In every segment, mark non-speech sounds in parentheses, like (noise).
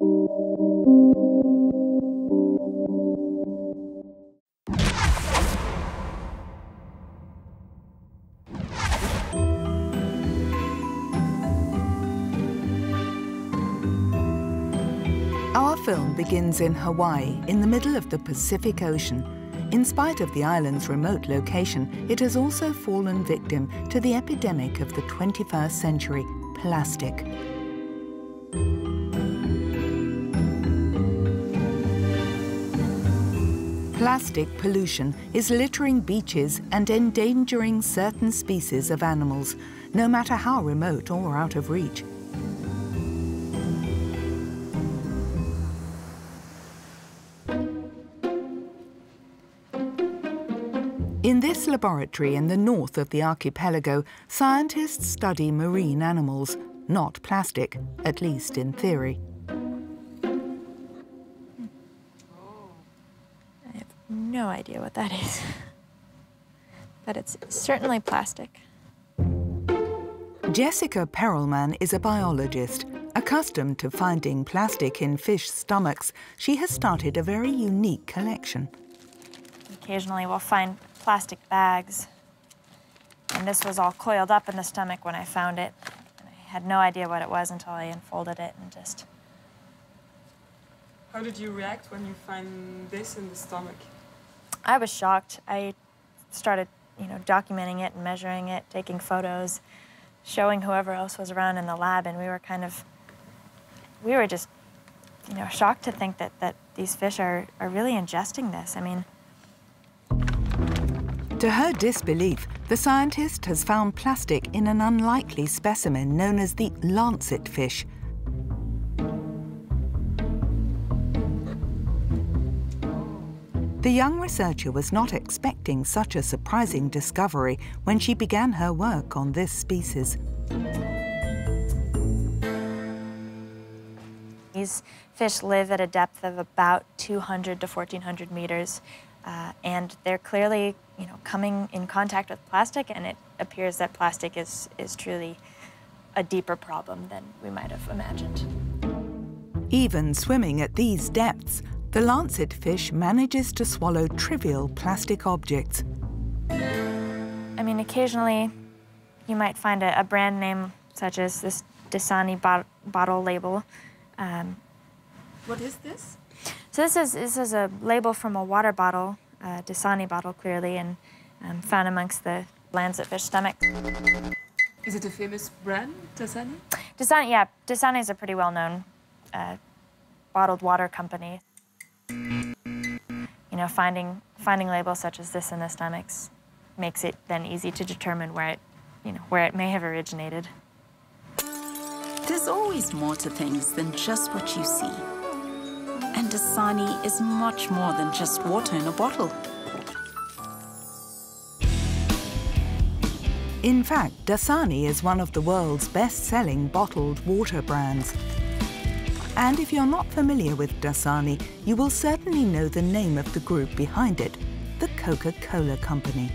Our film begins in Hawaii, in the middle of the Pacific Ocean. In spite of the island's remote location, it has also fallen victim to the epidemic of the 21st century, plastic. Plastic pollution is littering beaches and endangering certain species of animals, no matter how remote or out of reach. In this laboratory in the north of the archipelago, scientists study marine animals, not plastic, at least in theory. No idea what that is. (laughs) but it's certainly plastic. Jessica Perelman is a biologist. Accustomed to finding plastic in fish stomachs, she has started a very unique collection. Occasionally we'll find plastic bags. And this was all coiled up in the stomach when I found it. And I had no idea what it was until I unfolded it and just. How did you react when you find this in the stomach? I was shocked. I started, you know, documenting it and measuring it, taking photos, showing whoever else was around in the lab, and we were kind of, we were just, you know, shocked to think that, that these fish are, are really ingesting this. I mean, to her disbelief, the scientist has found plastic in an unlikely specimen known as the lancet fish. The young researcher was not expecting such a surprising discovery when she began her work on this species. These fish live at a depth of about 200 to 1400 meters, uh, and they're clearly you know, coming in contact with plastic, and it appears that plastic is, is truly a deeper problem than we might have imagined. Even swimming at these depths, the lancet fish manages to swallow trivial plastic objects. I mean, occasionally you might find a, a brand name such as this Dasani bot bottle label. Um, what is this? So this is, this is a label from a water bottle uh, Dasani bottle, clearly, and um, found amongst the lancetfish stomach. Is it a famous brand, Dasani? Dasani, yeah. Dasani is a pretty well-known uh, bottled water company. You know, finding, finding labels such as this in the stomachs makes it then easy to determine where it, you know, where it may have originated. There's always more to things than just what you see. And Dasani is much more than just water in a bottle. In fact, Dasani is one of the world's best-selling bottled water brands. And if you're not familiar with Dasani, you will certainly know the name of the group behind it, the Coca-Cola Company.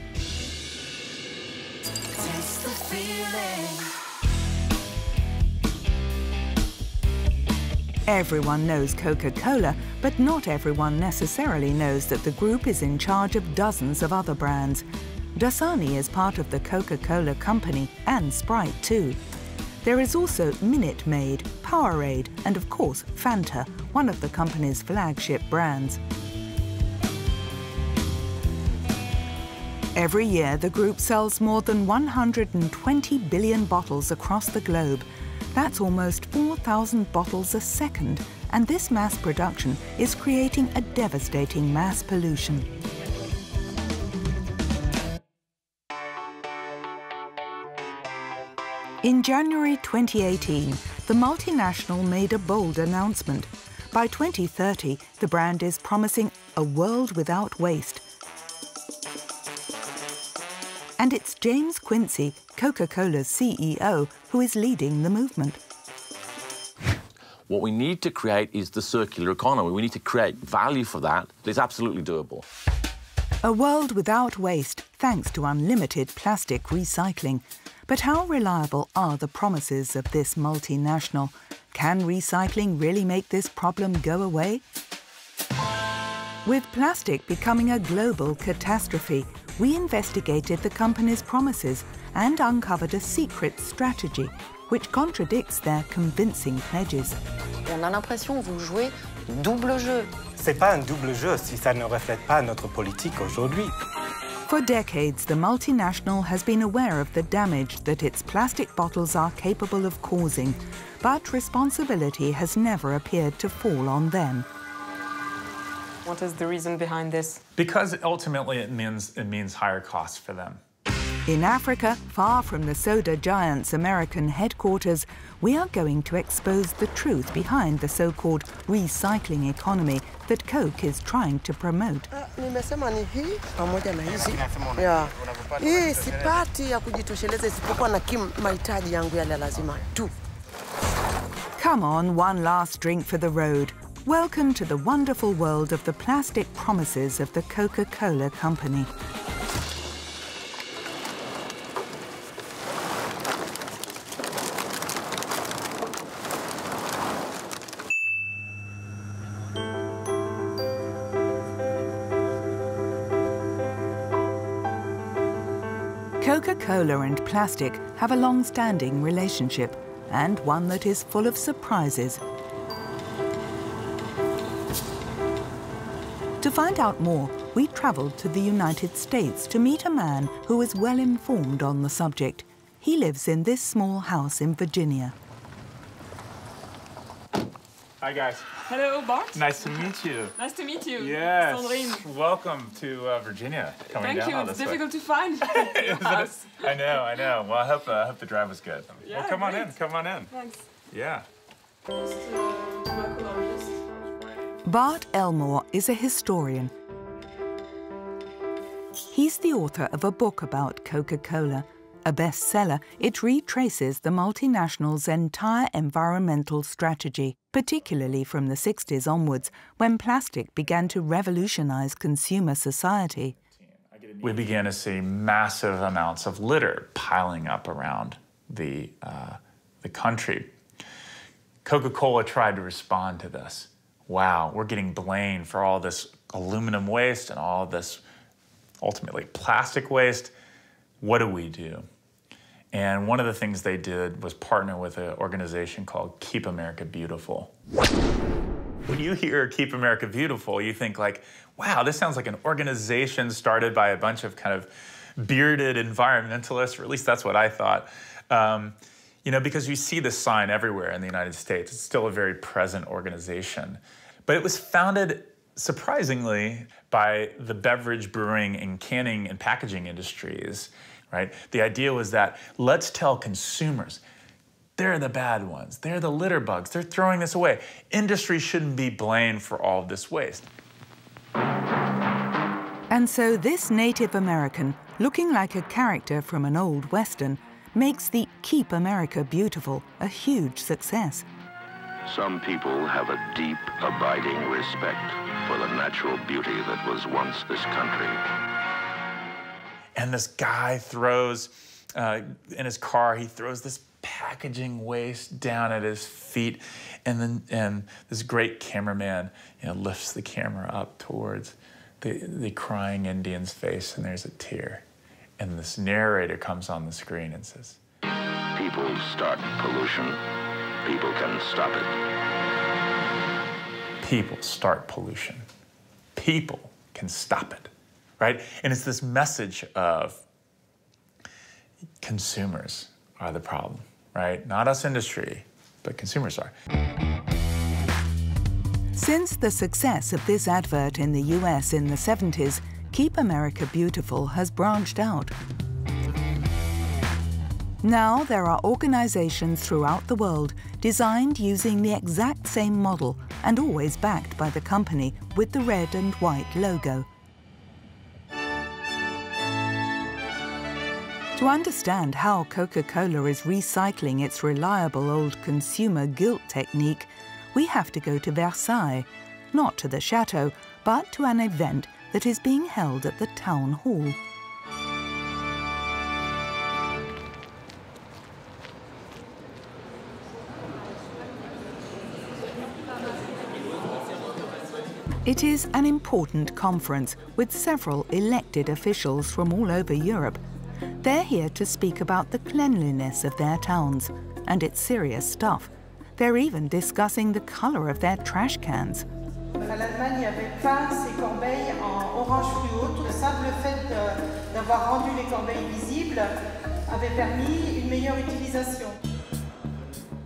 Everyone knows Coca-Cola, but not everyone necessarily knows that the group is in charge of dozens of other brands. Dasani is part of the Coca-Cola company and Sprite too. There is also Minute Maid, Powerade and of course Fanta, one of the company's flagship brands. Every year the group sells more than 120 billion bottles across the globe that's almost 4,000 bottles a second, and this mass production is creating a devastating mass pollution. In January 2018, the multinational made a bold announcement. By 2030, the brand is promising a world without waste. And it's James Quincey, Coca-Cola's CEO, who is leading the movement. What we need to create is the circular economy. We need to create value for that. It's absolutely doable. A world without waste, thanks to unlimited plastic recycling. But how reliable are the promises of this multinational? Can recycling really make this problem go away? With plastic becoming a global catastrophe, we investigated the company's promises and uncovered a secret strategy which contradicts their convincing pledges. On a l'impression que vous jouez double jeu. C'est pas un double jeu si ça ne reflète pas notre politique aujourd'hui. For decades, the multinational has been aware of the damage that its plastic bottles are capable of causing, but responsibility has never appeared to fall on them. What is the reason behind this? Because ultimately it means it means higher costs for them. In Africa, far from the soda giant's American headquarters, we are going to expose the truth behind the so-called recycling economy that Coke is trying to promote. Ah, nimesema ni hii pamoja na hizi. Hii sipati ya kujitosheleza isipokuwa na kim mahitaji yangu yale lazima tu. Come on, one last drink for the road. Welcome to the wonderful world of the plastic promises of the Coca-Cola Company. And plastic have a long-standing relationship and one that is full of surprises. To find out more, we travelled to the United States to meet a man who is well informed on the subject. He lives in this small house in Virginia. Hi guys. Hello, Bart. Nice to meet you. Nice to meet you. Yes. Sandrine. Welcome to uh, Virginia. Coming Thank down you. all It's this way. difficult to find. (laughs) (laughs) Isn't it? I know, I know. Well, I hope, uh, I hope the drive was good. Yeah, well, come on in, come on in. Thanks. Yeah. Just uh, tuberculosis. Bart Elmore is a historian. He's the author of a book about Coca-Cola. A bestseller, it retraces the multinational's entire environmental strategy, particularly from the 60s onwards, when plastic began to revolutionize consumer society. We began to see massive amounts of litter piling up around the, uh, the country. Coca Cola tried to respond to this. Wow, we're getting blamed for all this aluminum waste and all this ultimately plastic waste. What do we do? And one of the things they did was partner with an organization called Keep America Beautiful. When you hear Keep America Beautiful, you think like, wow, this sounds like an organization started by a bunch of kind of bearded environmentalists, or at least that's what I thought. Um, you know, because you see this sign everywhere in the United States. It's still a very present organization. But it was founded, surprisingly, by the beverage, brewing, and canning and packaging industries, right? The idea was that let's tell consumers, they're the bad ones. They're the litter bugs. They're throwing this away. Industry shouldn't be blamed for all of this waste. And so this Native American, looking like a character from an old Western, makes the Keep America Beautiful a huge success. Some people have a deep, abiding respect for the natural beauty that was once this country. And this guy throws, uh, in his car, he throws this packaging waste down at his feet. And then and this great cameraman you know, lifts the camera up towards the, the crying Indian's face, and there's a tear. And this narrator comes on the screen and says, People start pollution. People can stop it. people start pollution. People can stop it, right? And it's this message of consumers are the problem, right? Not us industry, but consumers are. Since the success of this advert in the US in the 70s, Keep America Beautiful has branched out. Now there are organizations throughout the world designed using the exact same model and always backed by the company with the red and white logo. To understand how Coca-Cola is recycling its reliable old consumer guilt technique, we have to go to Versailles, not to the chateau, but to an event that is being held at the town hall. It is an important conference with several elected officials from all over Europe they're here to speak about the cleanliness of their towns, and it's serious stuff. They're even discussing the colour of their trash cans. À l'Allemagne, il n'y avait pas ces corbeilles en orange fluo. Le simple fait d'avoir rendu les corbeilles visibles avait permis une meilleure utilisation.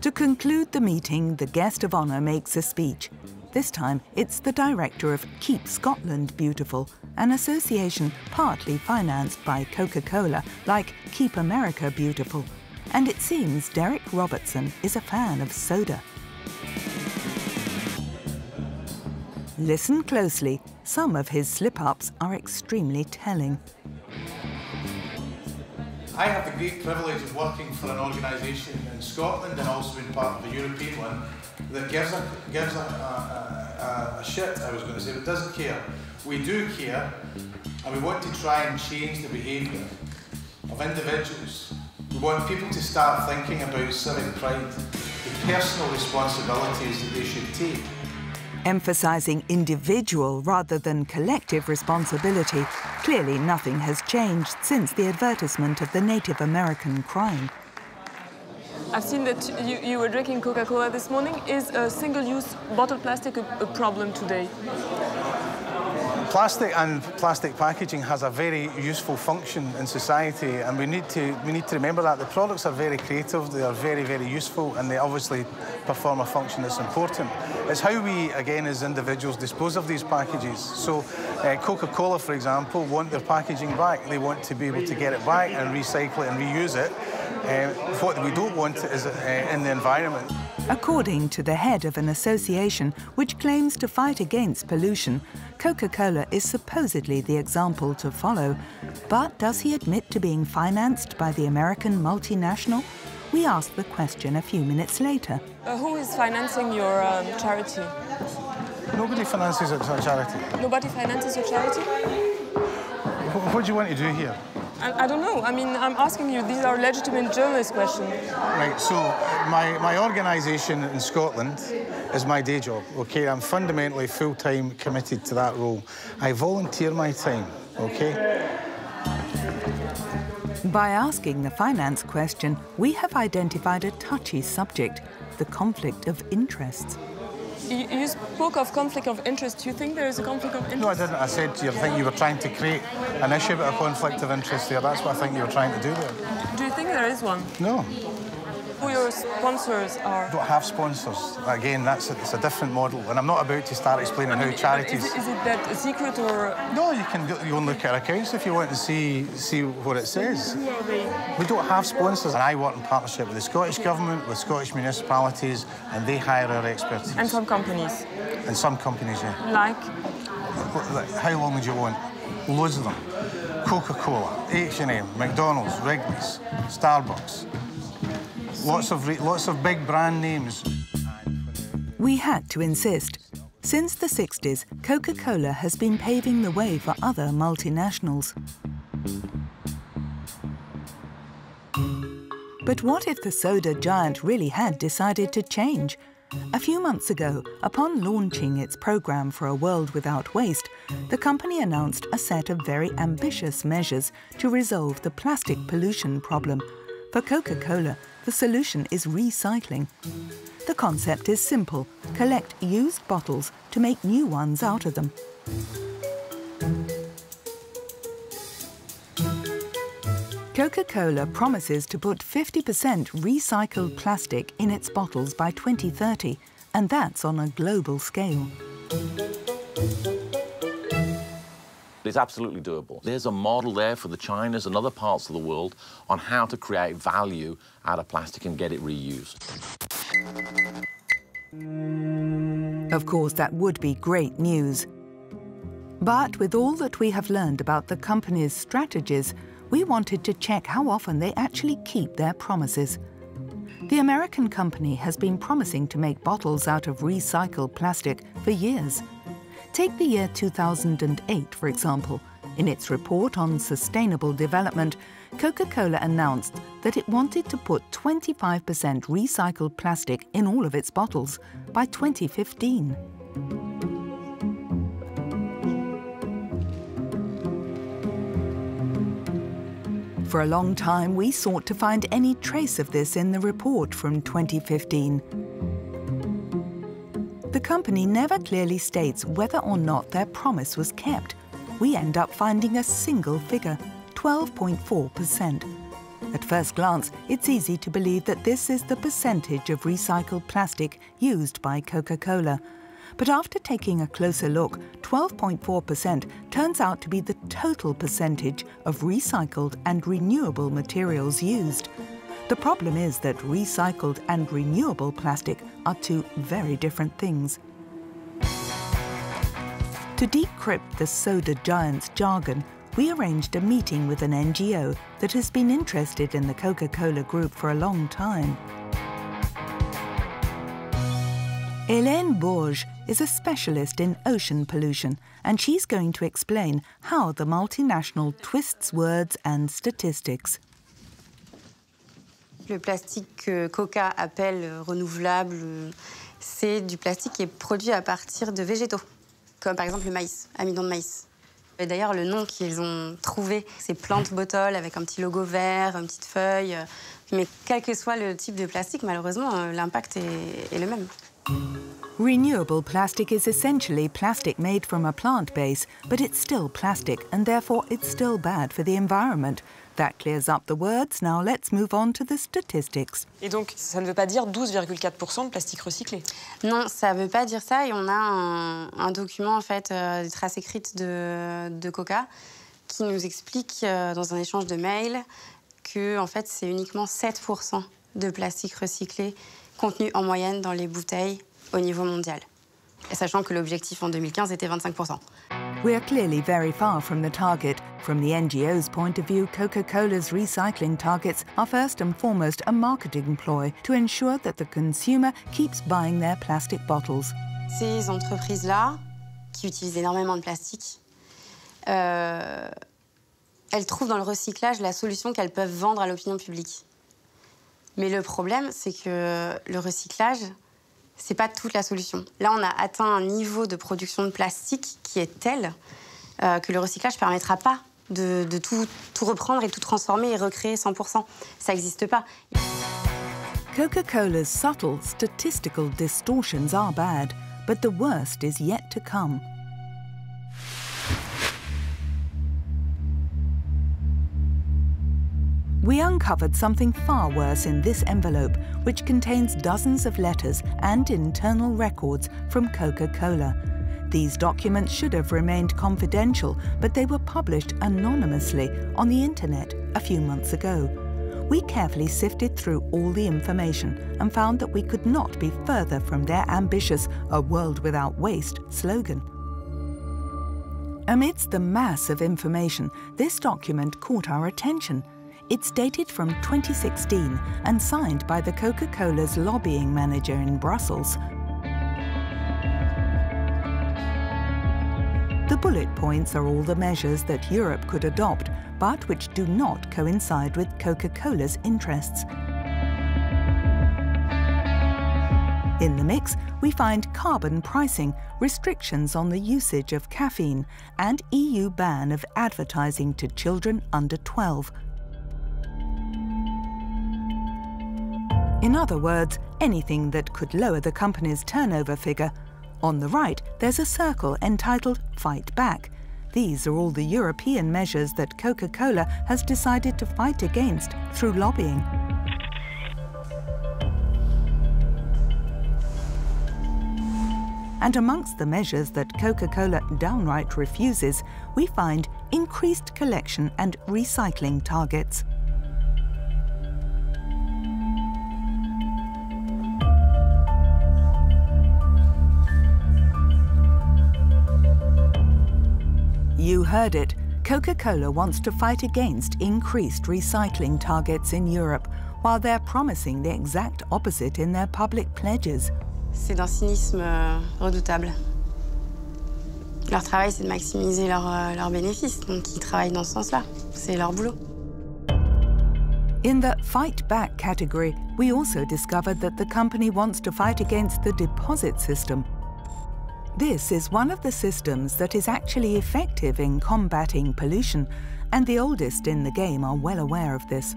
To conclude the meeting, the guest of honour makes a speech. This time, it's the director of Keep Scotland Beautiful, an association partly financed by Coca Cola, like Keep America Beautiful. And it seems Derek Robertson is a fan of soda. Listen closely. Some of his slip ups are extremely telling. I have the great privilege of working for an organisation in Scotland and also being part of a European one that gives a, gives a, a, a, a shit, I was going to say, but doesn't care. We do care and we want to try and change the behaviour of individuals. We want people to start thinking about civic pride, the personal responsibilities that they should take emphasizing individual rather than collective responsibility. Clearly, nothing has changed since the advertisement of the Native American crime. I've seen that you, you were drinking Coca-Cola this morning. Is a single-use bottle plastic a, a problem today? Plastic and plastic packaging has a very useful function in society and we need to we need to remember that the products are very creative, they are very, very useful and they obviously perform a function that's important. It's how we, again, as individuals, dispose of these packages. So uh, Coca-Cola, for example, want their packaging back. They want to be able to get it back and recycle it and reuse it. Uh, what we don't want is uh, in the environment. According to the head of an association which claims to fight against pollution, Coca-Cola is supposedly the example to follow. But does he admit to being financed by the American multinational? We asked the question a few minutes later. Uh, who is financing your um, charity? Nobody finances a charity. Nobody finances your charity? What do you want to do here? I, I, don't know. I mean, I'm asking you, these are legitimate journalist questions. Right, so uh, my, my organisation in Scotland is my day job, OK? I'm fundamentally full-time committed to that role. I volunteer my time, OK? By asking the finance question, we have identified a touchy subject, the conflict of interests. You, you, spoke of conflict of interest. Do you think there is a conflict of interest? No, I didn't. I said you, I think you were trying to create an issue about a conflict of interest there. That's what I think you were trying to do there. Do you think there is one? No who your sponsors are? Don't have sponsors. Again, that's a, it's a different model, and I'm not about to start explaining I mean, how charities. Is, is, it that a secret or? No, you can you can look at our accounts if you want to see see what it says. Who are they? We don't have sponsors, and I work in partnership with the Scottish Government, with Scottish municipalities, and they hire our expertise. And some companies. And some companies, yeah. Like. How long would you want? Loads of them. Coca-Cola, H&M, McDonald's, Wrigley's, Starbucks, Lots of, lots of big brand names. We had to insist. Since the 60s, Coca-Cola has been paving the way for other multinationals. But what if the soda giant really had decided to change? A few months ago, upon launching its program for a world without waste, the company announced a set of very ambitious measures to resolve the plastic pollution problem. For Coca-Cola, the solution is recycling. The concept is simple. Collect used bottles to make new ones out of them. Coca-Cola promises to put 50% recycled plastic in its bottles by 2030, and that's on a global scale. It's absolutely doable. There's a model there for the Chinas and other parts of the world on how to create value out of plastic and get it reused. Of course, that would be great news. But with all that we have learned about the company's strategies, we wanted to check how often they actually keep their promises. The American company has been promising to make bottles out of recycled plastic for years. Take the year 2008, for example. In its report on sustainable development, Coca Cola announced that it wanted to put 25% recycled plastic in all of its bottles by 2015. For a long time, we sought to find any trace of this in the report from 2015. The company never clearly states whether or not their promise was kept. We end up finding a single figure, 12.4%. At first glance, it's easy to believe that this is the percentage of recycled plastic used by Coca-Cola. But after taking a closer look, 12.4% turns out to be the total percentage of recycled and renewable materials used. The problem is that recycled and renewable plastic are two very different things. To decrypt the soda giant's jargon, we arranged a meeting with an NGO that has been interested in the Coca-Cola Group for a long time. Hélène Bourges is a specialist in ocean pollution, and she's going to explain how the multinational twists words and statistics. Le plastique que Coca appelle renouvelable, c'est du plastique qui est produit à partir de végétaux, comme par exemple le maïs, amidon de maïs. D'ailleurs, le nom qu'ils ont trouvé, c'est Plante Bottle avec un petit logo vert, une petite feuille. Mais quel que soit le type de plastique, malheureusement, l'impact est, est le même. Renewable plastic is essentially plastic made from a plant base, but it's still plastic and therefore it's still bad for the environment. That clears up the words. Now let's move on to the statistics. Et donc, ça ne veut pas dire 12,4% de plastique recyclé Non, ça ne veut pas dire ça. Et on a un, un document, en fait, euh, des traces écrites de, de, Coca qui nous explique euh, dans un échange de mails que, en fait, c'est uniquement 7% de plastique recyclé contenu en moyenne dans les bouteilles au niveau mondial. Et sachant que l'objectif en 2015 était 25%. We are clearly very far from the target. From the NGO's point of view, Coca-Cola's recycling targets are first and foremost a marketing ploy to ensure that the consumer keeps buying their plastic bottles. Ces entreprises-là, qui utilisent énormément de plastique, euh, elles trouvent dans le recyclage la solution qu'elles peuvent vendre à l'opinion publique. Mais le problème, c'est que le recyclage, c'est pas toute la solution. Là, on a atteint un niveau de production de plastique qui est tel euh, que le recyclage ne permettra pas de, tout, reprendre et tout transformer et recréer 100%. Ça n'existe pas. Coca-Cola's subtle statistical distortions are bad, but the worst is yet to come. We uncovered something far worse in this envelope, which contains dozens of letters and internal records from Coca-Cola. These documents should have remained confidential, but they were published anonymously on the internet a few months ago. We carefully sifted through all the information and found that we could not be further from their ambitious A World Without Waste slogan. Amidst the mass of information, this document caught our attention – it's dated from 2016 and signed by the Coca-Cola's lobbying manager in Brussels. The bullet points are all the measures that Europe could adopt, but which do not coincide with Coca-Cola's interests. In the mix, we find carbon pricing, restrictions on the usage of caffeine, and EU ban of advertising to children under 12. In other words, anything that could lower the company's turnover figure. On the right, there's a circle entitled Fight Back. These are all the European measures that Coca-Cola has decided to fight against through lobbying. And amongst the measures that Coca-Cola downright refuses, we find increased collection and recycling targets. You heard it. Coca-Cola wants to fight against increased recycling targets in Europe, while they're promising the exact opposite in their public pledges. C'est d'un cynisme euh, redoutable. Leur travail, c'est de maximiser euh, leurs euh, leur bénéfices, donc ils travaillent dans ce sens-là. C'est leur boulot. In the fight back category, we also discovered that the company wants to fight against the deposit system. This is one of the systems that is actually effective in combating pollution, and the oldest in the game are well aware of this.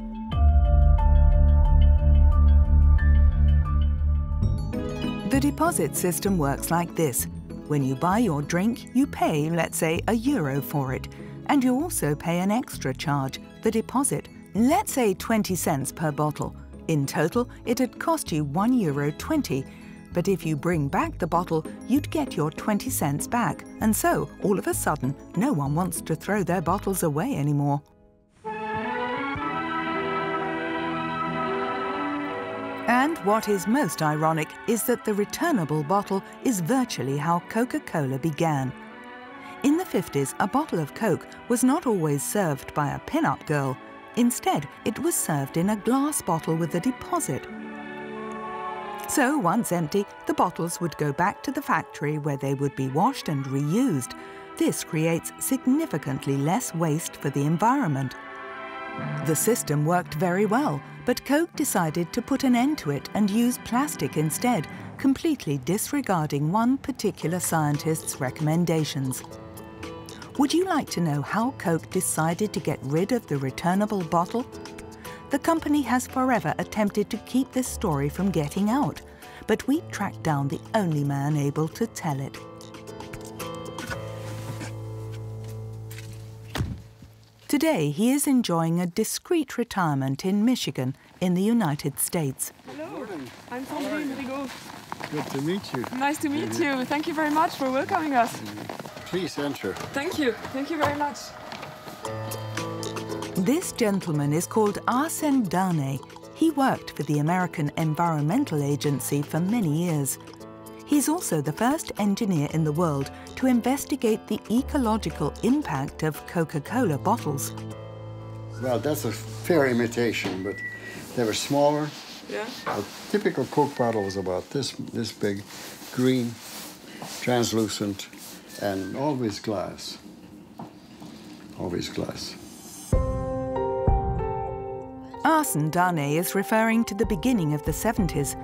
The deposit system works like this. When you buy your drink, you pay, let's say, a euro for it, and you also pay an extra charge, the deposit, let's say 20 cents per bottle. In total, it'd cost you 1 euro 20, but if you bring back the bottle, you'd get your 20 cents back, and so, all of a sudden, no one wants to throw their bottles away anymore. And what is most ironic is that the returnable bottle is virtually how Coca-Cola began. In the 50s, a bottle of Coke was not always served by a pin-up girl. Instead, it was served in a glass bottle with a deposit. So, once empty, the bottles would go back to the factory where they would be washed and reused. This creates significantly less waste for the environment. The system worked very well, but Coke decided to put an end to it and use plastic instead, completely disregarding one particular scientist's recommendations. Would you like to know how Coke decided to get rid of the returnable bottle? The company has forever attempted to keep this story from getting out, but we tracked down the only man able to tell it. Today, he is enjoying a discreet retirement in Michigan, in the United States. Hello, I'm Sandrine Rigaud. Good to meet you. Nice to meet you. Thank you very much for welcoming us. Please enter. Thank you. Thank you very much. This gentleman is called Arsène Darnay. He worked for the American Environmental Agency for many years. He's also the first engineer in the world to investigate the ecological impact of Coca-Cola bottles. Well, that's a fair imitation, but they were smaller. Yeah. A typical Coke bottle was about this, this big, green, translucent, and always glass. Always glass. Arsène Darnay is referring to the beginning of the 70s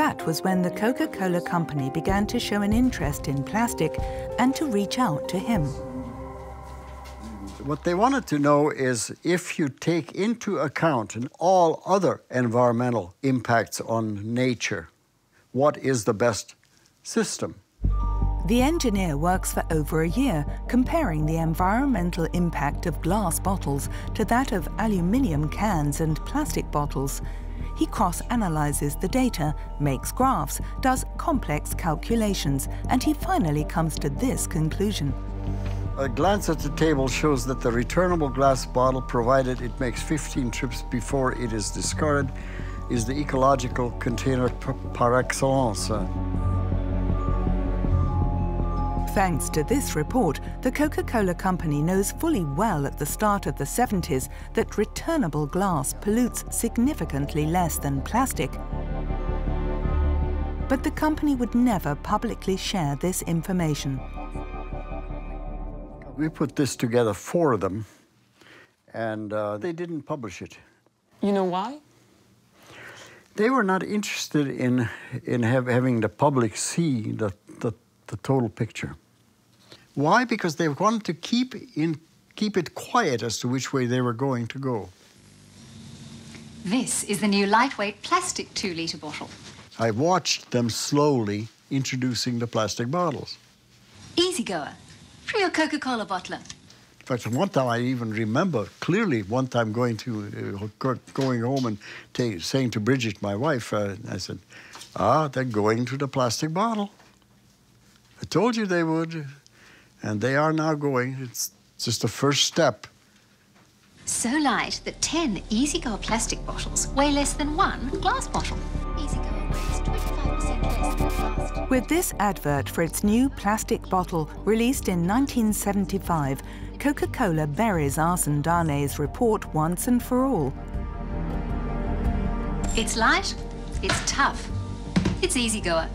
that was when the Coca-Cola company began to show an interest in plastic and to reach out to him. What they wanted to know is if you take into account all other environmental impacts on nature, what is the best system? The engineer works for over a year comparing the environmental impact of glass bottles to that of aluminium cans and plastic bottles he cross-analyzes the data, makes graphs, does complex calculations, and he finally comes to this conclusion. A glance at the table shows that the returnable glass bottle, provided it makes 15 trips before it is discarded, is the ecological container par excellence. Thanks to this report, the Coca-Cola company knows fully well at the start of the 70s that returnable glass pollutes significantly less than plastic. But the company would never publicly share this information. We put this together for them, and uh, they didn't publish it. You know why? They were not interested in, in have, having the public see the, the, total picture. Why? Because they wanted to keep, in, keep it quiet as to which way they were going to go. This is the new lightweight plastic two litre bottle. I watched them slowly introducing the plastic bottles. Easy goer, for your Coca Cola bottler. In fact, one time I even remember clearly one time going to uh, going home and saying to Bridget, my wife, uh, I said, "Ah, they're going to the plastic bottle." I told you they would. And they are now going. It's just the first step. So light that 10 EasyGo plastic bottles weigh less than one glass bottle. EasyGo weighs 25% less than plastic. With this advert for its new plastic bottle released in 1975, Coca-Cola buries Arsène Darnay's report once and for all. It's light, it's tough, it's easygoer.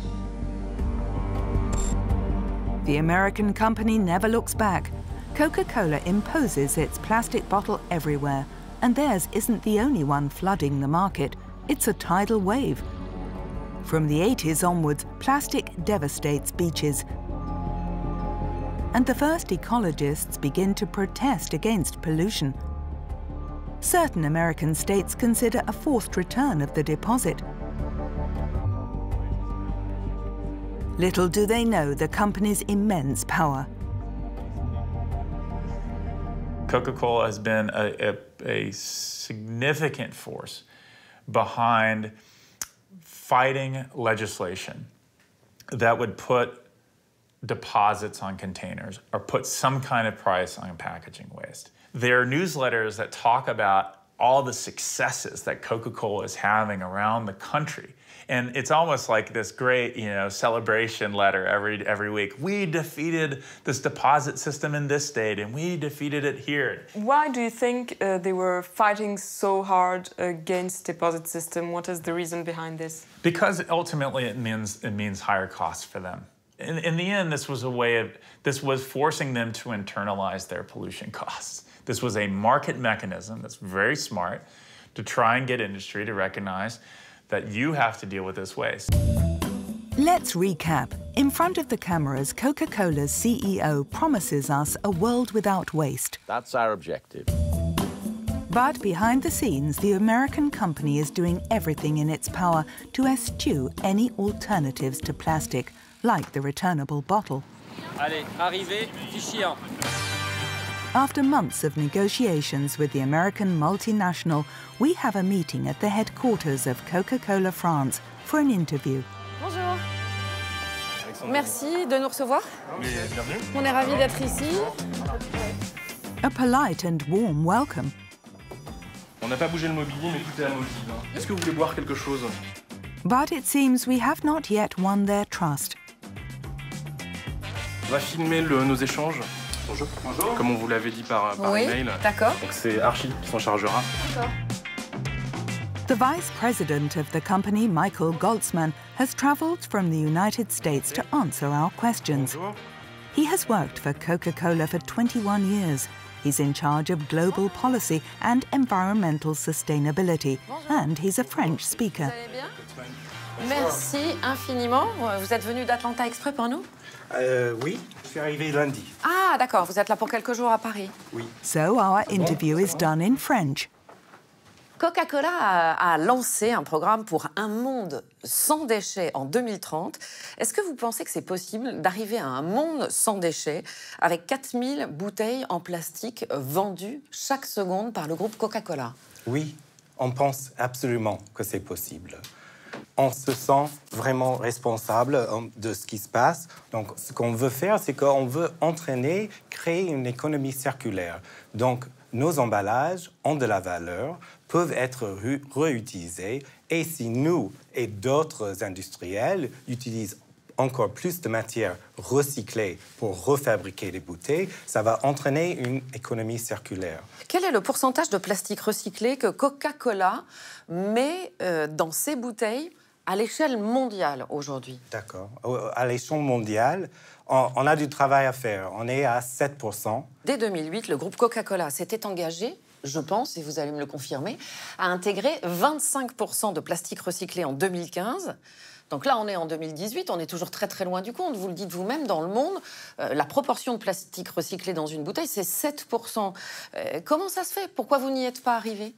The American company never looks back. Coca-Cola imposes its plastic bottle everywhere, and theirs isn't the only one flooding the market. It's a tidal wave. From the 80s onwards, plastic devastates beaches. And the first ecologists begin to protest against pollution. Certain American states consider a forced return of the deposit. Little do they know the company's immense power. Coca-Cola has been a, a, a significant force behind fighting legislation that would put deposits on containers or put some kind of price on packaging waste. There are newsletters that talk about all the successes that Coca-Cola is having around the country. And it's almost like this great, you know, celebration letter every every week. We defeated this deposit system in this state, and we defeated it here. Why do you think uh, they were fighting so hard against deposit system? What is the reason behind this? Because ultimately it means it means higher costs for them. In, in the end, this was a way of this was forcing them to internalize their pollution costs. This was a market mechanism that's very smart to try and get industry to recognize that you have to deal with this waste. Let's recap. In front of the cameras, Coca Cola's CEO promises us a world without waste. That's our objective. But behind the scenes, the American company is doing everything in its power to eschew any alternatives to plastic, like the returnable bottle. Allez, arrivez, fichier. After months of negotiations with the American multinational, we have a meeting at the headquarters of Coca-Cola France for an interview. Bonjour. Merci de nous recevoir. On est ravis d'être ici. A polite and warm welcome. On n'a pas bougé le mobilier, mais tout est amovible. Est-ce que vous voulez boire quelque chose But it seems we have not yet won their trust. On va filmer le, nos échanges. Bonjour. Bonjour. Comme on vous l'avait dit par, par Oui, email. d'accord. Donc c'est Archie qui s'en chargera. D'accord. The vice president of the company, Michael Goltzman, has traveled from the United States to answer our questions. He has worked for Coca Cola for 21 years. He's in charge of global policy and environmental sustainability, and he's a French speaker. Merci infiniment. Vous êtes venu d'Atlanta exprès pour nous Euh, oui, je suis arrivé lundi. Ah, d'accord. Vous êtes là pour quelques jours à Paris. Oui. So our interview is done in French. Coca-Cola a, a lancé un programme pour un monde sans déchets en 2030. Est-ce que vous pensez que c'est possible d'arriver à un monde sans déchets avec 4000 bouteilles en plastique vendues chaque seconde par le groupe Coca-Cola? Oui, on pense absolument que c'est possible. On se sent vraiment responsable euh, de ce qui se passe. Donc, ce qu'on veut faire, c'est qu'on veut entraîner, créer une économie circulaire. Donc, nos emballages ont de la valeur, peuvent être re- réutilisés. Et si nous et d'autres industriels utilisent encore plus de matières recyclées pour refabriquer les bouteilles, ça va entraîner une économie circulaire. Quel est le pourcentage de plastique recyclé que Coca-Cola met euh, dans ses bouteilles à l'échelle mondiale aujourd'hui D'accord. À l'échelle mondiale, on, on a du travail à faire. On est à 7% Dès 2008, le groupe Coca-Cola s'était engagé, je pense, et vous allez me le confirmer, à intégrer 25% de plastique recyclé en 2015. Donc là, on est en 2018, on est toujours très très loin du compte. Vous le dites vous-même, dans le monde, euh, la proportion de plastique recyclé dans une bouteille, c'est 7%. Euh, comment ça se fait? Pourquoi vous n'y êtes pas arrivé?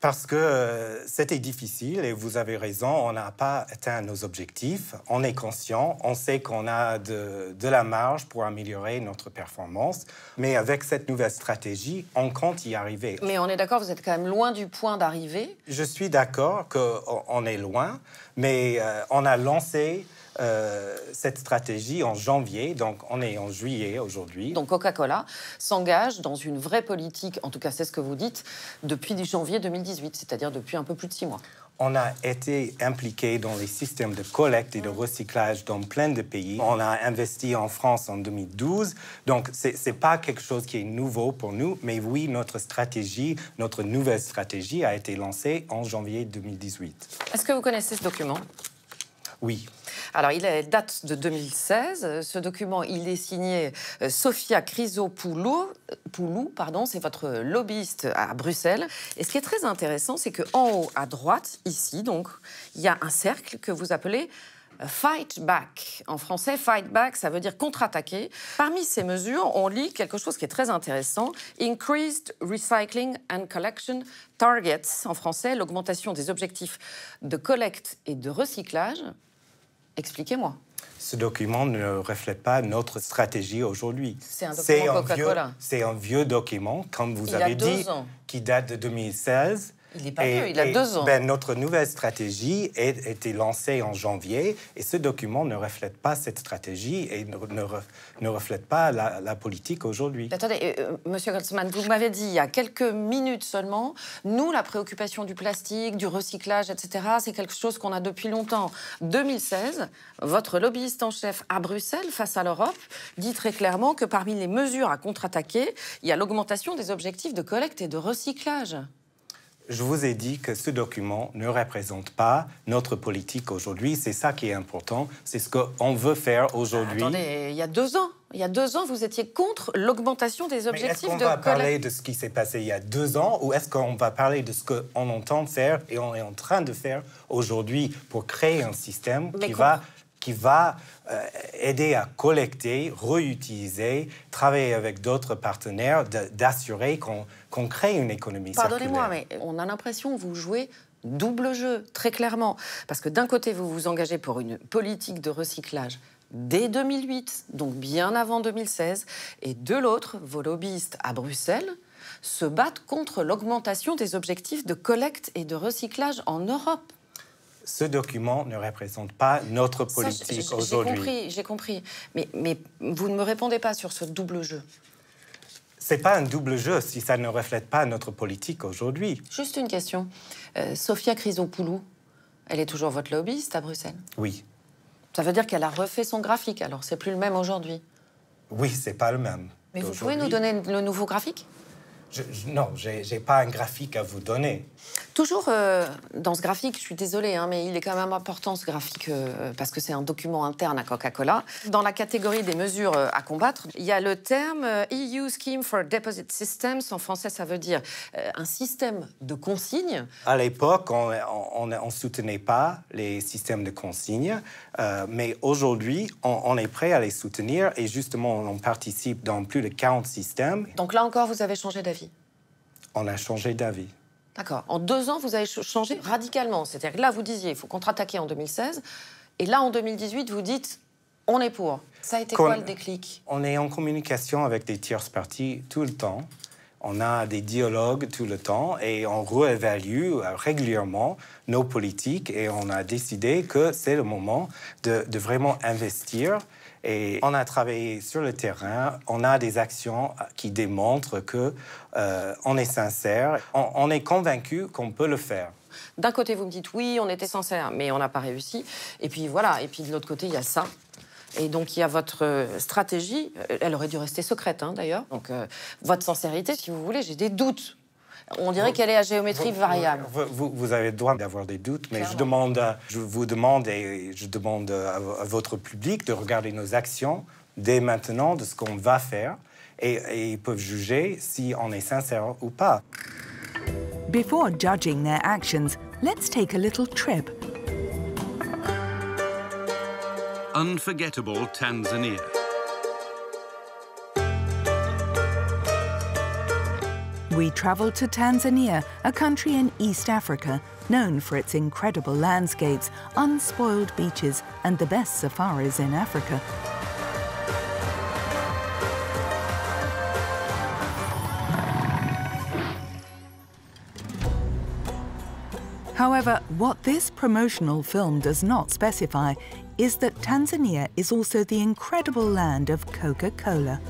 Parce que euh, c'était difficile et vous avez raison, on n'a pas atteint nos objectifs. On est conscient, on sait qu'on a de, de la marge pour améliorer notre performance. Mais avec cette nouvelle stratégie, on compte y arriver. Mais on est d'accord, vous êtes quand même loin du point d'arrivée. Je suis d'accord qu'on on est loin, mais euh, on a lancé euh, cette stratégie en janvier, donc on est en juillet aujourd'hui. Donc Coca-Cola s'engage dans une vraie politique, en tout cas c'est ce que vous dites, depuis janvier 2018, c'est-à-dire depuis un peu plus de six mois. On a été impliqué dans les systèmes de collecte et de recyclage dans plein de pays. On a investi en France en 2012. Donc, ce n'est pas quelque chose qui est nouveau pour nous. Mais oui, notre stratégie, notre nouvelle stratégie a été lancée en janvier 2018. Est-ce que vous connaissez ce document? Oui. Alors, il date de 2016. Ce document, il est signé euh, Sofia Chrysopoulou. Poulou, pardon, c'est votre lobbyiste à Bruxelles. Et ce qui est très intéressant, c'est qu'en haut à droite, ici, donc, il y a un cercle que vous appelez Fight back. En français, fight back, ça veut dire contre-attaquer. Parmi ces mesures, on lit quelque chose qui est très intéressant. Increased Recycling and Collection Targets. En français, l'augmentation des objectifs de collecte et de recyclage. Expliquez-moi. Ce document ne reflète pas notre stratégie aujourd'hui. C'est un document Coca-Cola. C'est un vieux document, comme vous avez dit, qui date de 2016 il n'est pas vieux, il a deux ans. Ben, notre nouvelle stratégie a été lancée en janvier et ce document ne reflète pas cette stratégie et ne, ne, reflète pas la, politique aujourd'hui. Attendez, euh, Monsieur Goldsman, vous m'avez dit il y a quelques minutes seulement, nous, la préoccupation du plastique, du recyclage, etc., c'est quelque chose qu'on a depuis longtemps. 2016, votre lobbyiste en chef à Bruxelles, face à l'Europe, dit très clairement que parmi les mesures à contre-attaquer, il y a l'augmentation des objectifs de collecte et de recyclage je vous ai dit que ce document ne représente pas notre politique aujourd'hui. C'est ça qui est important. C'est ce qu'on veut faire aujourd'hui. Attendez, il y a deux ans. Il y a deux ans, vous étiez contre l'augmentation des objectifs est-ce qu'on va parler de ce qui s'est passé il y a deux ans ou est-ce qu'on va parler de ce qu'on entend faire et on est en train de faire aujourd'hui pour créer un système qui va qui va euh, aider à collecter, réutiliser, travailler avec d'autres partenaires, d'assurer qu'on crée une économie Pardonnez-moi, mais on a l'impression que vous jouez double jeu, très clairement. Parce que d'un côté, vous vous engagez pour une politique de recyclage dès 2008, donc bien avant 2016, et de l'autre, vos lobbyistes à Bruxelles se battent contre l'augmentation des objectifs de collecte et de recyclage en Europe ce document ne représente pas notre politique aujourd'hui. J'ai compris, j'ai compris. Mais, mais vous ne me répondez pas sur ce double jeu. C'est pas un double jeu si ça ne reflète pas notre politique aujourd'hui. Juste une question. Euh, Sophia Chrysopoulou, elle est toujours votre lobbyiste à Bruxelles Oui. Ça veut dire qu'elle a refait son graphique, alors c'est plus le même aujourd'hui Oui, c'est pas le même. Mais vous pouvez nous donner le nouveau graphique? Je, non, je n'ai pas un graphique à vous donner. Toujours euh, dans ce graphique, je suis désolée, hein, mais il est quand même important ce graphique euh, parce que c'est un document interne à Coca-Cola. Dans la catégorie des mesures euh, à combattre, il y a le terme EU Scheme for Deposit Systems. En français, ça veut dire un système de consignes. À l'époque, on ne soutenait pas les systèmes de consignes, mais aujourd'hui, on, on, est prêt à les soutenir et justement, on participe dans plus de 40 systèmes. Donc là encore, vous avez changé d'avis on a changé d'avis. D'accord. En deux ans, vous avez changé radicalement. C'est-à-dire que là, vous disiez, il faut contre-attaquer en 2016. Et là, en 2018, vous dites, on est pour. Ça a été quoi le déclic? On est en communication avec des tierces parties tout le temps. On a des dialogues tout le temps et on réévalue régulièrement nos politiques et on a décidé que c'est le moment de, de vraiment investir et on a travaillé sur le terrain, on a des actions qui démontrent que euh, on est sincère, on, est convaincu qu'on peut le faire. D'un côté, vous me dites oui, on était sincère, mais on n'a pas réussi. Et puis voilà, et puis de l'autre côté, il y a ça. Et donc, il y a votre stratégie. Elle aurait dû rester secrète, hein, d'ailleurs. Donc, euh, votre sincérité, si vous voulez, j'ai des doutes on dirait qu'elle est à géométrie variable. Vous, avez le droit d'avoir des doutes, mais je, demande, je vous demande et je demande à, votre public de regarder nos actions dès maintenant de ce qu'on va faire et, et ils peuvent juger si on est sincère ou pas. Before judging their actions, let's take a little trip. Unforgettable Tanzania. We travelled to Tanzania, a country in East Africa known for its incredible landscapes, unspoiled beaches, and the best safaris in Africa. However, what this promotional film does not specify is that Tanzania is also the incredible land of Coca-Cola.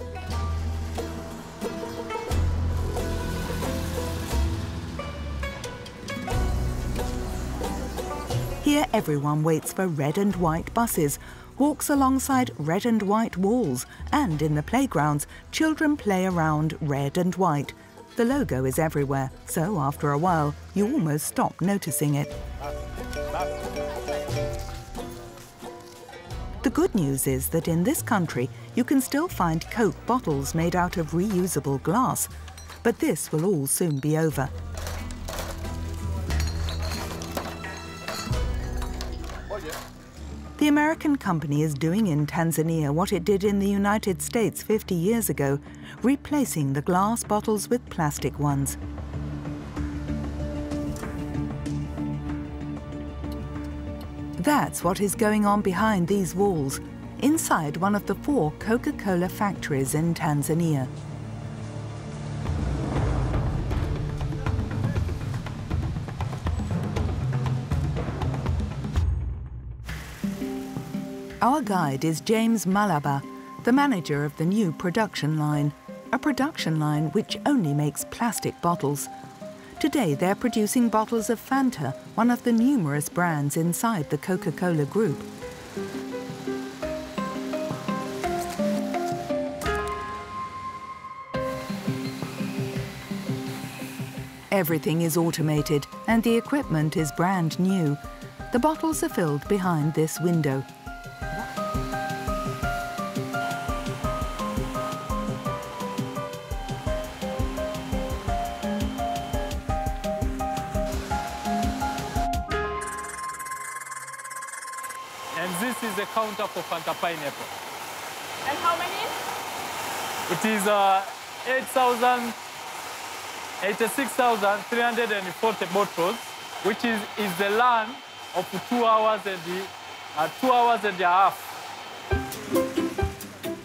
Here everyone waits for red and white buses, walks alongside red and white walls, and in the playgrounds, children play around red and white. The logo is everywhere, so after a while, you almost stop noticing it. The good news is that in this country, you can still find Coke bottles made out of reusable glass, but this will all soon be over. The American company is doing in Tanzania what it did in the United States 50 years ago, replacing the glass bottles with plastic ones. That's what is going on behind these walls, inside one of the four Coca-Cola factories in Tanzania. Our guide is James Malaba, the manager of the new production line, a production line which only makes plastic bottles. Today they're producing bottles of Fanta, one of the numerous brands inside the Coca-Cola group. Everything is automated and the equipment is brand new. The bottles are filled behind this window. Counter for Fanta Pineapple. And how many? It is uh, 8,000, 86,340 bottles, which is, is the land of two hours and the, uh, two hours and a half.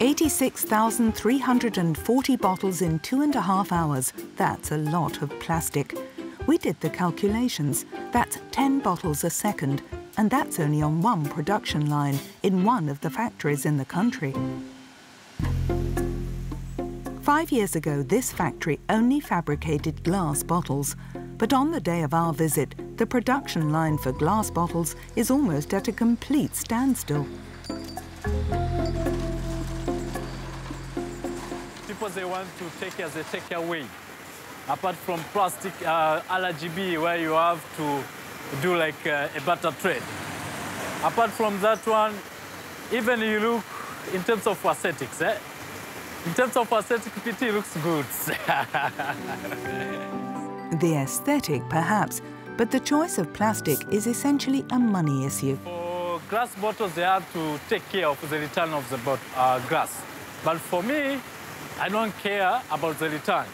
86,340 bottles in two and a half hours. That's a lot of plastic. We did the calculations. That's 10 bottles a second, and that's only on one production line in one of the factories in the country. Five years ago, this factory only fabricated glass bottles, but on the day of our visit, the production line for glass bottles is almost at a complete standstill. People, they want to take as a takeaway. Apart from plastic uh, RGB, where you have to do like uh, a butter trade. Apart from that one, even you look in terms of aesthetics, eh? In terms of aesthetic, PET looks good. (laughs) the aesthetic, perhaps, but the choice of plastic is essentially a money issue. For glass bottles, they have to take care of the return of the uh, glass. But for me, I don't care about the return.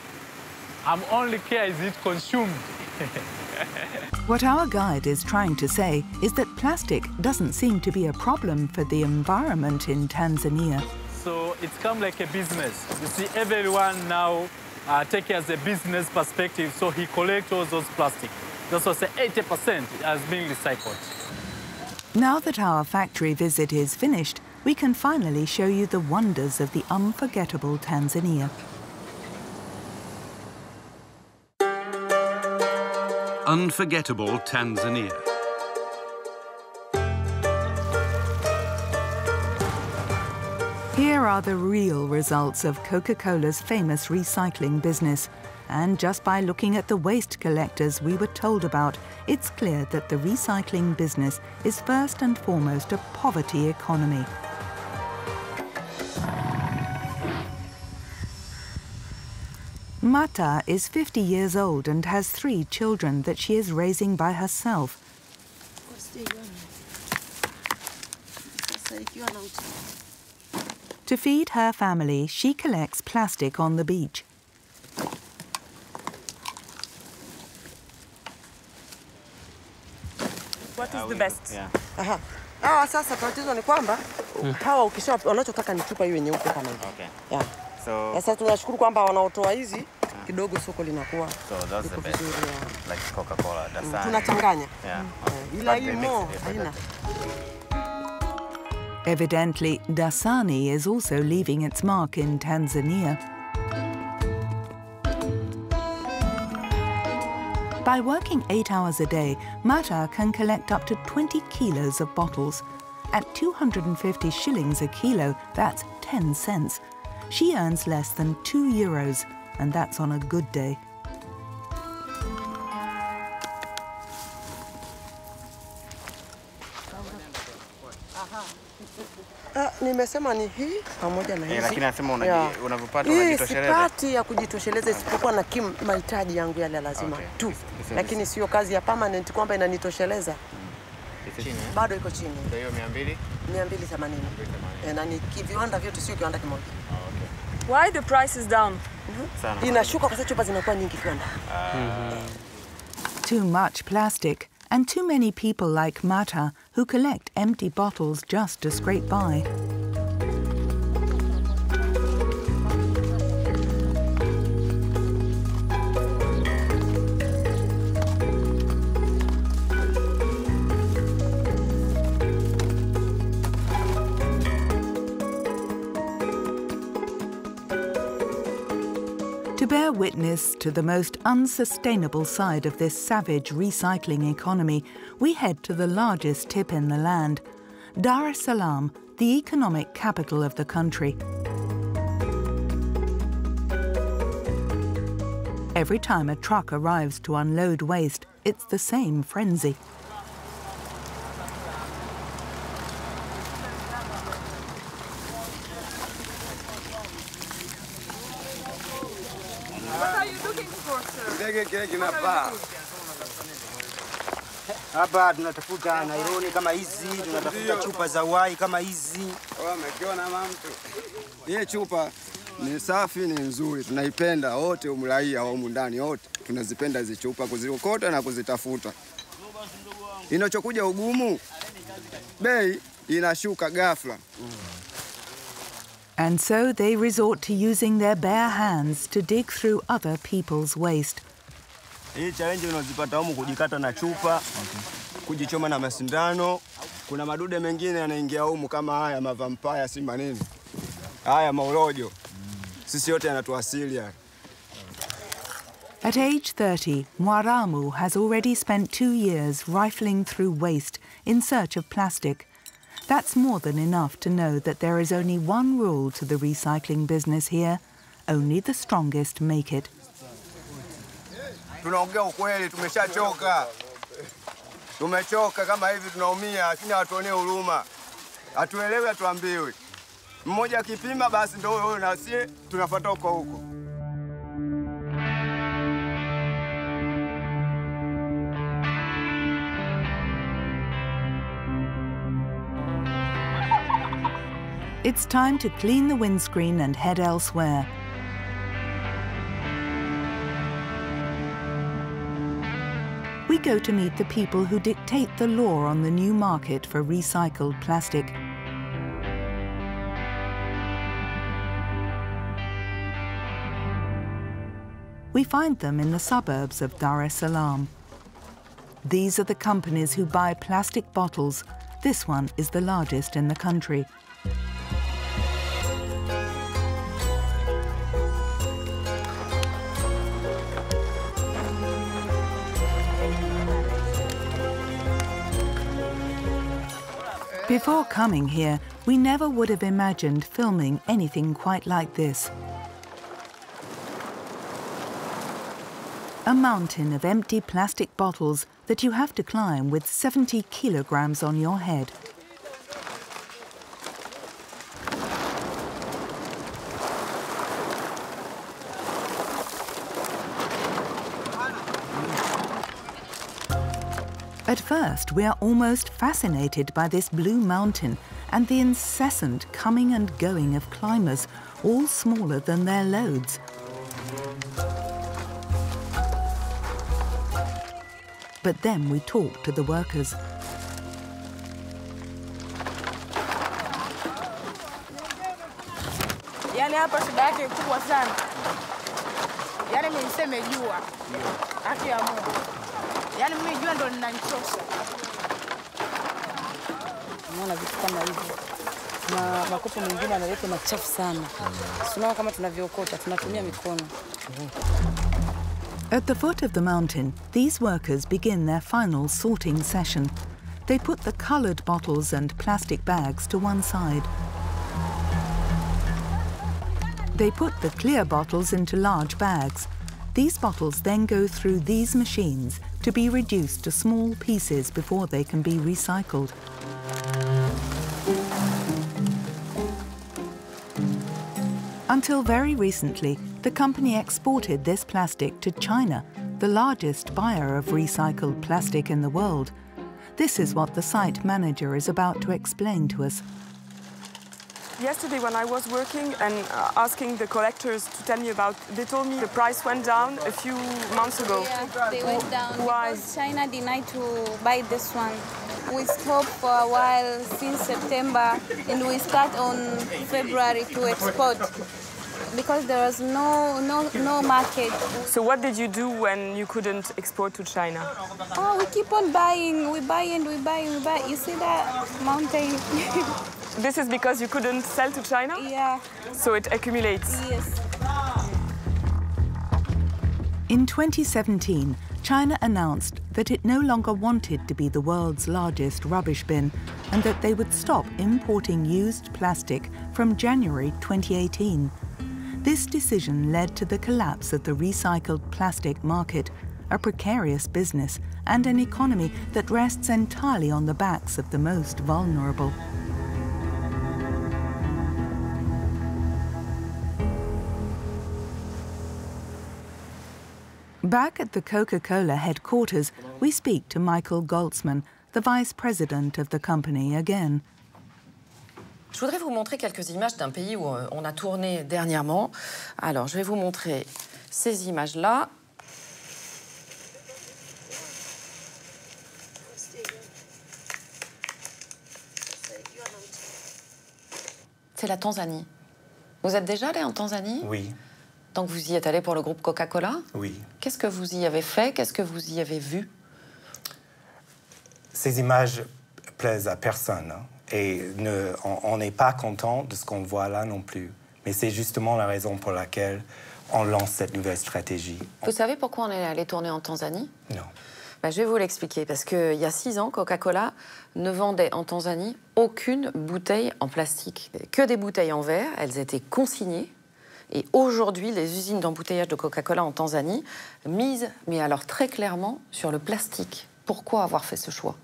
I'm only care is it consumed. (laughs) (laughs) what our guide is trying to say is that plastic doesn't seem to be a problem for the environment in Tanzania. So it's come like a business. You see, everyone now uh, take it as a business perspective, so he collects all those plastic. That's why say 80% has been recycled. Now that our factory visit is finished, we can finally show you the wonders of the unforgettable Tanzania. Unforgettable Tanzania. Here are the real results of Coca-Cola's famous recycling business. And just by looking at the waste collectors we were told about, it's clear that the recycling business is first and foremost a poverty economy. Mata is 50 years old and has three children that she is raising by herself. To feed her family, she collects plastic on the beach. What is the best? Yeah. Aha. Hawa sasa tatizo ni kwamba hawa ukisha wanachotaka ni chupa iwe nyeupe kama hivi. Okay. Yeah. So, eh, Sasa tunashukuru kwamba wanaotoa hizi kidogo soko linakuwa so that's the best. vizuri. yeah. Like Coca-Cola, Dasani. Mm, tunachanganya. Yeah. Mm. Eh, Ila hii mo haina. Evidently, Dasani is also leaving its mark in Tanzania. By working eight hours a day, Mata can collect up to 20 kilos of bottles. At 250 shillings a kilo, that's 10 cents. She earns less than 2 euros, and that's on a good day. (laughs) nimesema ni hii pamoja na Eh, hizi. lakini anasema unaji- Yeah. unavyopata Hii unajitosheleza. sipati ya kujitosheleza isipokuwa na kim mahitaji yangu yale lazima Okay. tu, Kisa- lakini sio kazi ya permanent kwamba inanitosheleza. Iko chini, eh? Bado iko chini Ndio hiyo 200. 280 Eh, na ni ki- viwanda vyote, sio kiwanda kimoja. Why the price is down? Inashuka kwa sababu chupa zinakuwa nyingi kiwanda. Mm-hmm. Too much plastic, and too many people like Mata who collect empty bottles just to scrape by. Witness to the most unsustainable side of this savage recycling economy, we head to the largest tip in the land, Dar es Salaam, the economic capital of the country. Every time a truck arrives to unload waste, it's the same frenzy. Ndege kile. Hapa tunatafuta naironi kama hizi, tunatafuta chupa za wai kama hizi. Wamekiona mamtu. Hii chupa ni safi, ni nzuri, tunaipenda wote, umraia wa humu ndani wote tunazipenda hizi chupa, kuziokota na kuzitafuta. Inachokuja ugumu, bei inashuka ghafla. And so they resort to using their bare hands to dig through other people's waste. Hii challenge unazipata humu, kujikata na chupa, kujichoma na masindano. Kuna madude mengine yanaingia humu kama haya mavampaya, si manini haya maurojo, mm. sisi yote yanatuasili haya. At age 30, Mwaramu has already spent two years rifling through waste in search of plastic. That's more than enough to know that there is only one rule to the recycling business here only the strongest make it. Tunaongea ukweli, tumeshachoka, tumechoka kama hivi, tunaumia, lakini hatuonee huruma, hatuelewi, hatuambiwi. Mmoja akipima basi ndio huyo na sie tunafuata huko huko. It's time to clean the windscreen and head elsewhere. Go to meet the people who dictate the law on the new market for recycled plastic. We find them in the suburbs of Dar es Salaam. These are the companies who buy plastic bottles. This one is the largest in the country. Before coming here, we never would have imagined filming anything quite like this. A mountain of empty plastic bottles that you have to climb with 70 kilograms on your head. At first, we are almost fascinated by this blue mountain and the incessant coming and going of climbers, all smaller than their loads. But then we talk to the workers. Yaani Mimi jua. Ndo. Unaona vitu kama hivyo. Na makopo mengine analeta machafu sana. Kama tunatumia mikono. At the foot of the mountain, these workers begin their final sorting session. They put the coloured bottles and plastic bags to one side. They put the clear bottles into large bags. These bottles then go through these machines to be reduced to small pieces before they can be recycled. Until very recently, the company exported this plastic to China, the largest buyer of recycled plastic in the world. This is what the site manager is about to explain to us. Yesterday when I was working and uh, asking the collectors to tell me about, they told me the price went down a few months ago. Yeah, they went down Why? because China denied to buy this one. We stopped for a while since September and we start on February to export because there was no, no, no market. So what did you do when you couldn't export to China? Oh, we keep on buying. We buy and we buy and we buy. You see that mountain? (laughs) This is because you couldn't sell to China? Yeah. So it accumulates? Yes. In 2017, China announced that it no longer wanted to be the world's largest rubbish bin and that they would stop importing used plastic from January 2018. This decision led to the collapse of the recycled plastic market, a precarious business, and an economy that rests entirely on the backs of the most vulnerable. Back at the Coca-Cola headquarters, we speak to Michael Goltzman, the vice president of the company again. Je voudrais vous montrer quelques images d'un pays où euh, on a tourné dernièrement. Alors, je vais vous montrer ces images-là. C'est la Tanzanie. Vous êtes déjà allé en Tanzanie? Oui, Donc vous y êtes allé pour le groupe Coca-Cola? Oui. Qu'est-ce que vous y avez fait? Qu'est-ce que vous y avez vu? Ces images plaisent à personne hein, et ne- on n'est pas content de ce qu'on voit là non plus. Mais c'est justement la raison pour laquelle on lance cette nouvelle stratégie. Vous savez pourquoi on est allé tourner en Tanzanie? Non. Ben, je vais vous l'expliquer. Parce qu'il y a six ans, Coca-Cola ne vendait en Tanzanie aucune bouteille en plastique. Que des bouteilles en verre. Elles étaient consignées. Et aujourd'hui, les usines d'embouteillage de Coca-Cola en Tanzanie misent, mais alors très clairement, sur le plastique. Pourquoi avoir fait ce choix?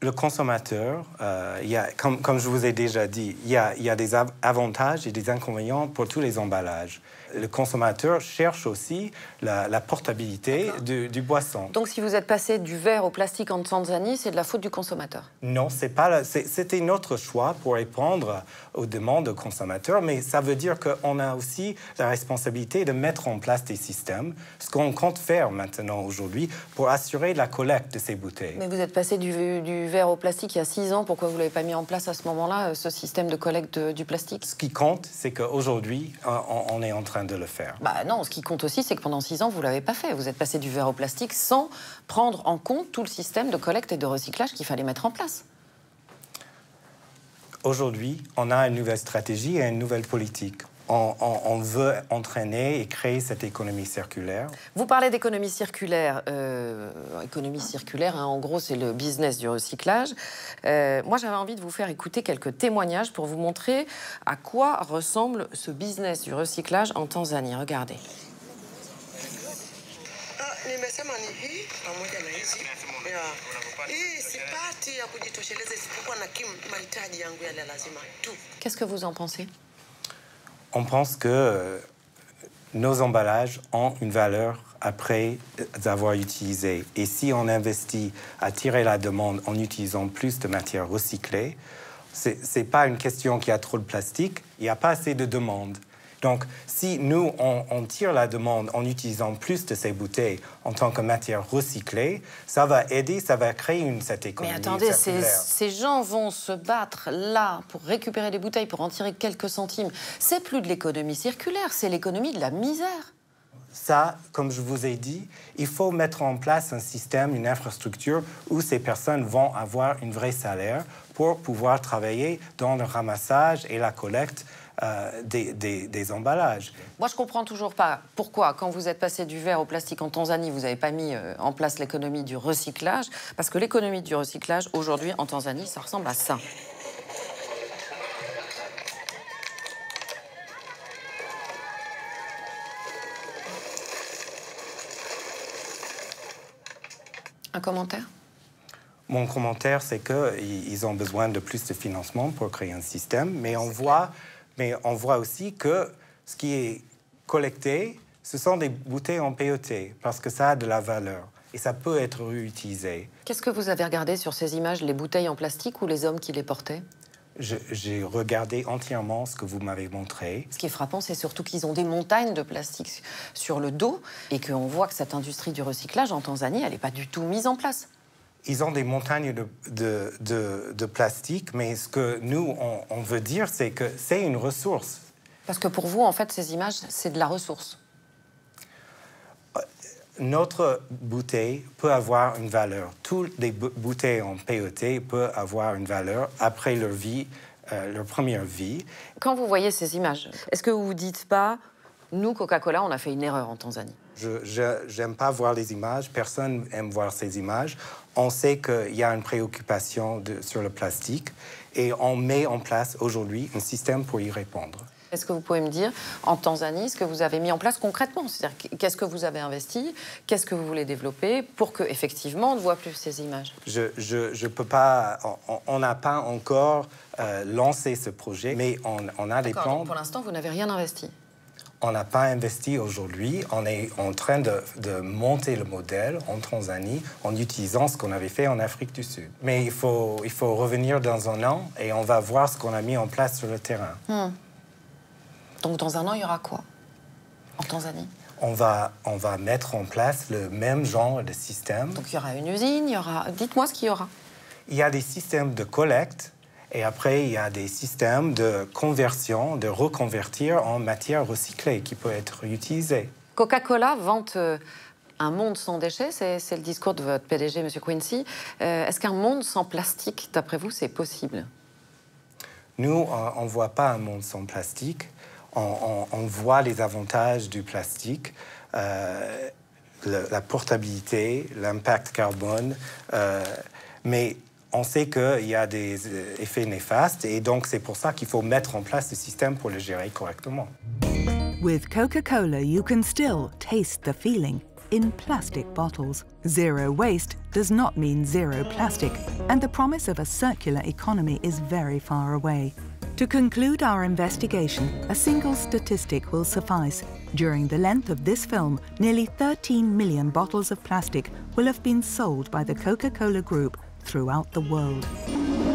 Le consommateur, euh, y a, comme, je vous ai déjà dit, il y a, des av- avantages et des inconvénients pour tous les emballages. Le consommateur cherche aussi la, la portabilité du, du boisson. Donc si vous êtes passé du verre au plastique en Tanzanie, c'est de la faute du consommateur. Non, c'est pas c'était notre choix pour répondre aux demandes des consommateurs, mais ça veut dire qu'on a aussi la responsabilité de mettre en place des systèmes, ce qu'on compte faire maintenant aujourd'hui pour assurer la collecte de ces bouteilles. Mais vous êtes passé du, du verre au plastique il y a six ans. Pourquoi vous ne l'avez pas mis en place à ce moment-là, euh, ce système de collecte de- du plastique? Ce qui compte, c'est qu'aujourd'hui, euh, on, on est en train de le faire. Bah non, ce qui compte aussi, c'est que pendant six ans, vous ne l'avez pas fait. Vous êtes passé du verre au plastique sans prendre en compte tout le système de collecte et de recyclage qu'il fallait mettre en place. Aujourd'hui, on a une nouvelle stratégie et une nouvelle politique. On, on- on veut entraîner et créer cette économie circulaire. Vous parlez d'économie circulaire. Euh, économie circulaire, hein, en gros, c'est le business du recyclage. Euh, moi, j'avais envie de vous faire écouter quelques témoignages pour vous montrer à quoi ressemble ce business du recyclage en Tanzanie. Regardez. Ah, Qu'est-ce que vous en pensez? On pense que euh, nos emballages ont une valeur après avoir utilisé. Et si on investit à tirer la demande en utilisant plus de matières recyclées, ce n'est pas une question qu'il y a trop de plastique, il n'y a pas assez de demande. Donc, si nous, on, on tire la demande en utilisant plus de ces bouteilles en tant que matière recyclée, ça va aider, ça va créer une, cette Mais économie attendez, ces, ces gens vont se battre là pour récupérer des bouteilles, pour en tirer quelques centimes. C'est plus de l'économie circulaire, c'est l'économie de la misère. Ça, comme je vous ai dit, il faut mettre en place un système, une infrastructure où ces personnes vont avoir un vrai salaire pour pouvoir travailler dans le ramassage et la collecte euh, des, des- des emballages. Moi, je comprends toujours pas pourquoi, quand vous êtes passé du verre au plastique en Tanzanie, vous n'avez pas mis euh, en place l'économie du recyclage. Parce que l'économie du recyclage, aujourd'hui, en Tanzanie, ça ressemble à ça. Un commentaire? Mon commentaire, c'est qu'ils ont besoin de plus de financement pour créer un système, mais on voit Mais on voit aussi que ce qui est collecté, ce sont des bouteilles en PET, parce que ça a de la valeur et ça peut être réutilisé. Qu'est-ce que vous avez regardé sur ces images, les bouteilles en plastique ou les hommes qui les portaient? J'ai regardé entièrement ce que vous m'avez montré. Ce qui est frappant, c'est surtout qu'ils ont des montagnes de plastique sur le dos et qu'on voit que cette industrie du recyclage en Tanzanie, elle n'est pas du tout mise en place. Ils ont des montagnes de, de, de, plastique, mais ce que nous, on, on veut dire, c'est que c'est une ressource. Parce que pour vous, en fait, ces images, c'est de la ressource notre bouteille peut avoir une valeur. Toutes les bouteilles en PET peuvent avoir une valeur après leur vie, euh, leur première vie. Quand vous voyez ces images, est-ce que vous vous dites pas, nous, Coca-Cola, on a fait une erreur en Tanzanie? Je n'aime pas voir les images, personne aime voir ces images. On sait qu'il y a une préoccupation de, sur le plastique et on met en place aujourd'hui un système pour y répondre. Est-ce que vous pouvez me dire, en Tanzanie, ce que vous avez mis en place concrètement? C'est-à-dire, qu'est-ce que vous avez investi? Qu'est-ce que vous voulez développer pour que, effectivement, on ne voit plus ces images? Je ne peux pas. On n'a pas encore euh, lancé ce projet, mais on, on a des plans. pour l'instant, vous n'avez rien investi on n'a pas investi aujourd'hui. On est en train de, de, monter le modèle en Tanzanie en utilisant ce qu'on avait fait en Afrique du Sud. Mais il faut, il faut revenir dans un an et on va voir ce qu'on a mis en place sur le terrain. Hmm. Donc dans un an, il y aura quoi en Tanzanie? On va, on va mettre en place le même genre de système. Donc il y aura une usine, il y aura... Dites-moi ce qu'il y aura. Il y a des systèmes de collecte et après il y a des systèmes de conversion, de reconvertir en matière recyclée qui peut être utilisée. Coca-Cola vante euh, un monde sans déchets, c'est le discours de votre PDG, M. Quincy. Euh, est-ce qu'un monde sans plastique, d'après vous, c'est possible? Nous, on ne voit pas un monde sans plastique on, voit les avantages du plastique, euh, la portabilité, l'impact carbone, euh, mais on sait qu'il y a des euh, effets néfastes et donc c'est pour ça qu'il faut mettre en place ce système pour le gérer correctement. With Coca-Cola, you can still taste the feeling in plastic bottles. Zero waste does not mean zero plastic, and the promise of a circular economy is very far away. To conclude our investigation, a single statistic will suffice. During the length of this film, nearly 13 million bottles of plastic will have been sold by the Coca-Cola Group throughout the world.